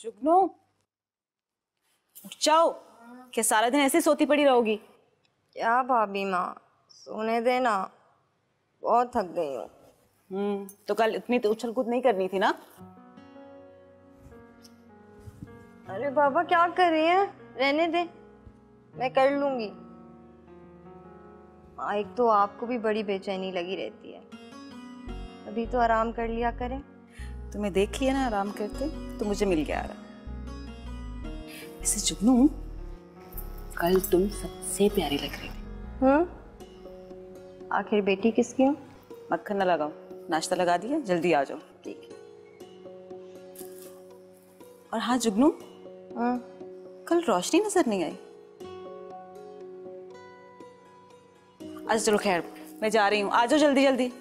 जुगनू उठ जाओ। क्या सारा दिन ऐसे सोती पड़ी रहोगी? क्या भाभी माँ सोने देना। बहुत थक गई हूँ। हम्म तो कल इतनी तो उछल कूद नहीं करनी थी ना? अरे बाबा क्या कर रही है? रहने दे। मैं कर लूँगी। एक तो आपको भी बड़ी बेचैनी लगी रहती है। अभी तो आराम कर लिया करें। तुम्हें देख लिया ना आराम करते तो मुझे मिल गया आराम ऐसे जुगनू कल तुम सबसे प्यारी लग रही थी। हम्म? आखिर बेटी किसकी हो? मक्खन ना लगाओ। नाश्ता लगा दिया जल्दी आ जाओ। ठीक है। और हाँ जुगनू? हम्म कल रोशनी नज़र नहीं आई? अच्छा चलो खैर मैं जा रही हूँ। आ जाओ जल्दी जल्दी।